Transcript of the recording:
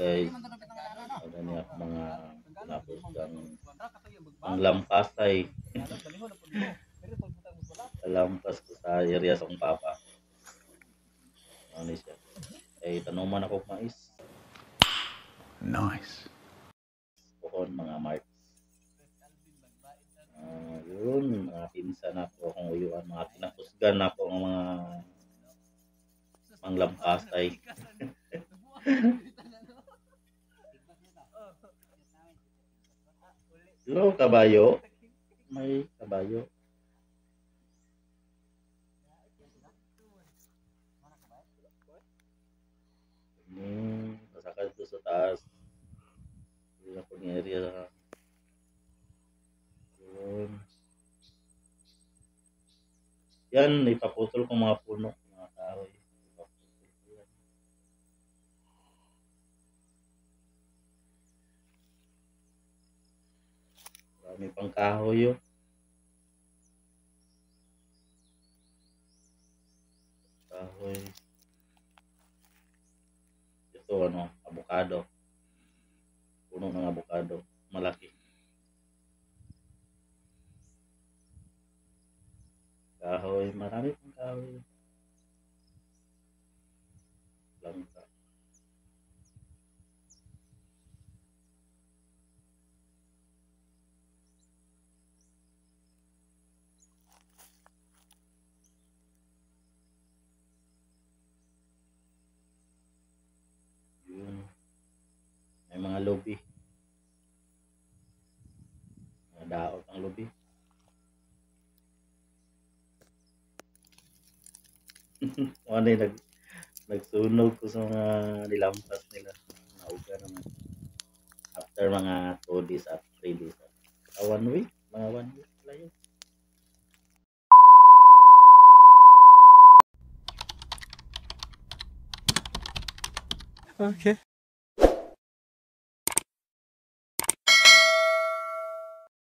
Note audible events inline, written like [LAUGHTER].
guys. Ano niya mga tapos ang ang lampasay. [LAUGHS] Lampas ko sa area sa papa. Ano siya? Ay tanuman ako mais. Nice. Pohon mga marks. Ah, yun, mga pinsan ako akong uyuan, mga kinapusgan ako ang mga manglampasay. [LAUGHS] Hello, kabayo. May kabayo. Hmm, pasakal to sa taas. Yun ako ni area. Yun. Yan, ipaputol ko mga puno, mga kahoy. Ipaputol ko yan. Marami pang kahoy yun. Kahoy. Ito ano, avocado. Puno ng avocado. Malaki. Kahoy. Marami pang kahoy. Lobby. Mga daot ang lobby. ano [LAUGHS] nag, nagsunog ko sa mga nilampas nila. Nauga naman. After mga 2 days at 3 days. At one week. Mga one week pala yun. Okay.